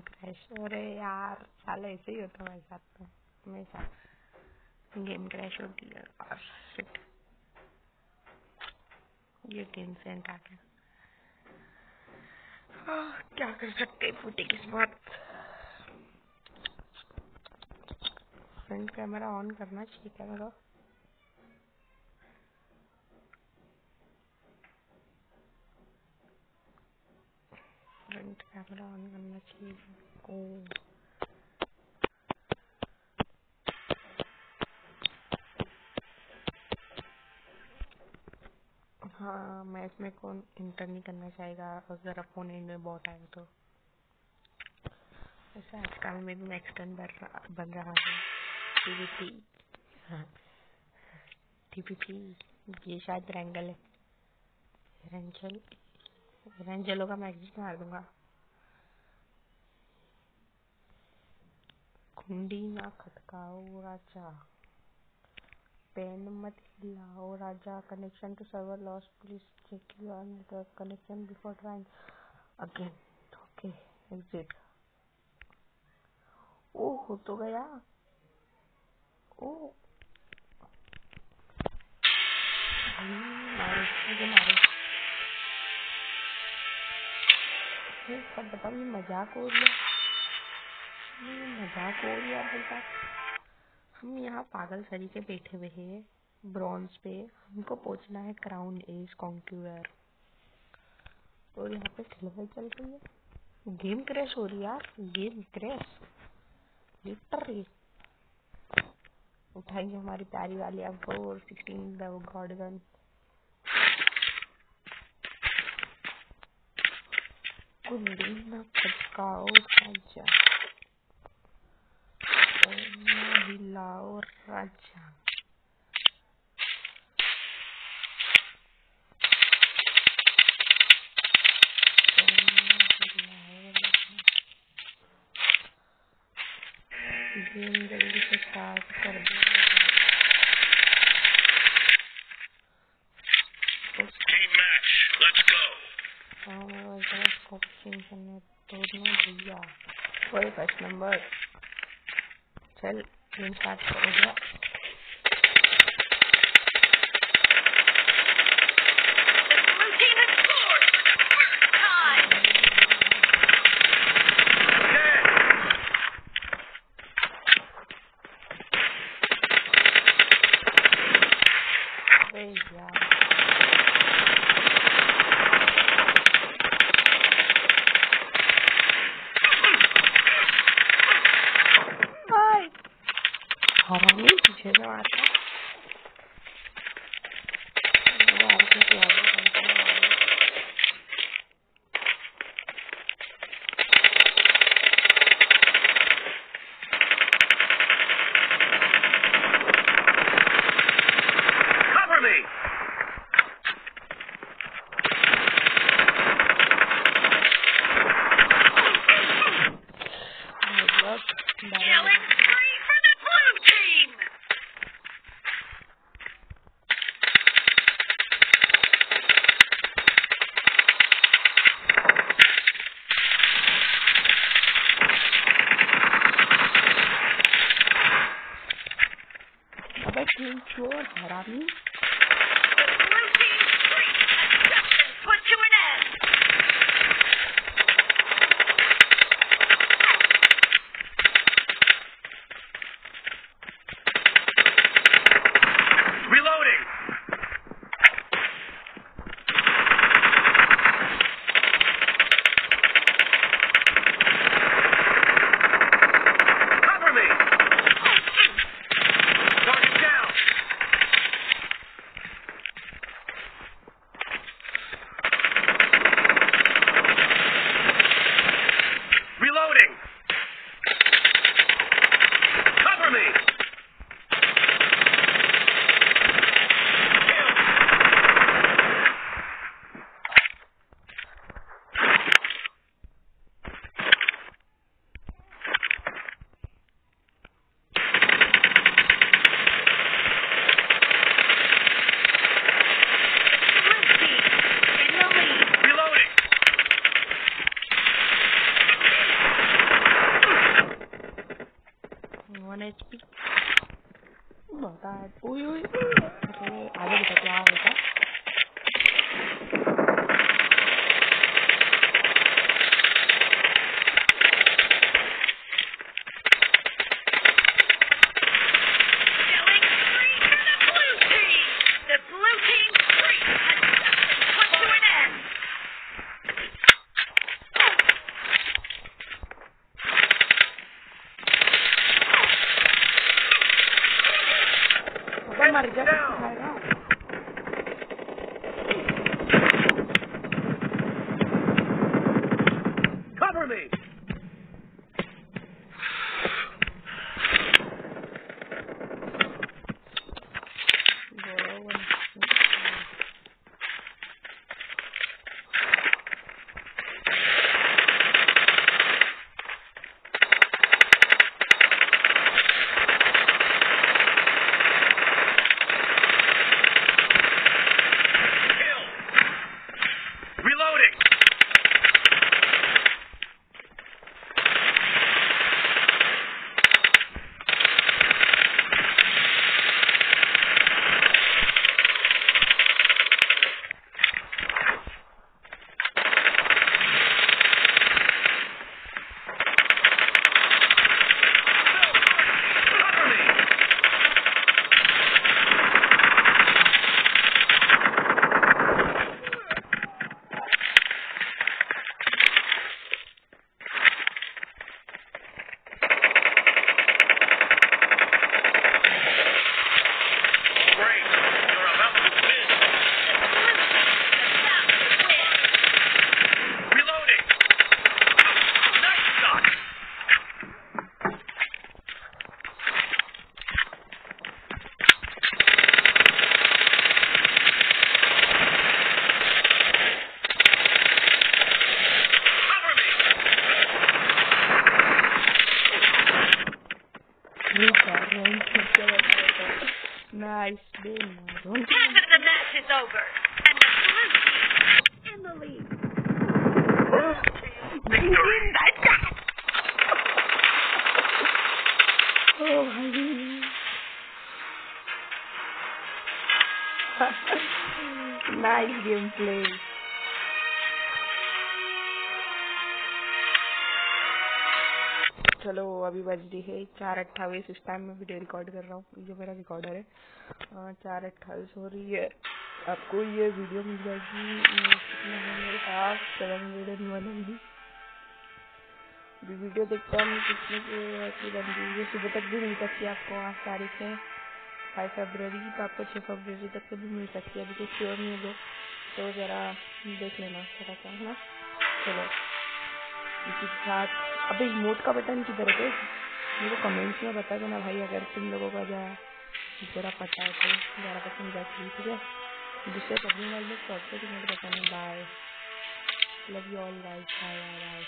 Crash अरे यार साला ऐसे ही होता मेरे साथ तो हमेशा। गेम क्रैश होती है। और शिट ये टेंसेंट आ गया। आह, क्या कर सकते फूटी किस्मत फ्रंट कैमरा ऑन करना चाहिए क्या? मेरा फ्रंट कैमरा ऑन करना चाहिए ओ हाँ मैं इसमें कौन इंटर नहीं करना चाहेगा अगर फ़ोन एंड में बहुत आए तो। ऐसा आजकल में भी मैं एक्सटेंड बन रहा हूँ। टीवीपी हाँ। टीपीपी ये शायद रेंगल है। रेंजल रेंजलों का मैं एग्जिट मार दूँगा। कुंडी ना खटकाओ राजा। पेन मत हिलाओ राजा। Connection to server loss please check your network connection before trying again okay exit ओ, हो तो गया। ओ। मारो मुझे मारो। ये सब बताओ मज़ाक हो रहा हो रहा बेटा हम यहाँ पागल सरी के बैठे हुए हैं ब्रॉन्ज पे। हमको पहुँचना है क्राउन एज कॉन्क्यूअर और यहाँ पे खिलवाई चल रही है। गेम क्रैश हो रही है यार गेम क्रैश लिटरली उठाएँगे हमारी प्यारी वाली अब फोर सिक्सटीन गॉड गन कुंडी न खटकाओ राजा हिलाओ राजा गेम जल्दी से स्टार्ट कर दो वही फ़र्स्ट नंबर चल Minecraft for Roblox. Yeah. Haram değil ki içeride var. Şimdi şey your head on me. uy, uy. Así, a ver, que te hago, Maricela. Over, and the team in the lead. भाई nice game play चलो अभी बज रही है चार अट्ठाईस। इस time में वीडियो रिकॉर्ड कर रहा हूँ। ये मेरा रिकॉर्डर है चार अट्ठाईस हो रही है। आपको ये वीडियो मिल जाएगी है वीडियो देखता हूँ कितने की बन रही सुबह तक भी मिल सकती है आपको आज तारीख है फाइव फरवरी तो आपको छः फरवरी तक भी मिल सकती है, अभी तो श्योर नहीं हो तो ज़रा देख लेना, थोड़ा सा, है ना? चलो। इसी के साथ, अबे इमोट का बटन किधर है मेरे कमेंट्स में बता देना भाई, अगर तुम लोगों का जा ज़रा पता है तो ज़रा पसंद जाती ठीक है? दूसरे पब्लिक वाले लोग शॉर्ट इवेंट बताना bye love you all guys bye bye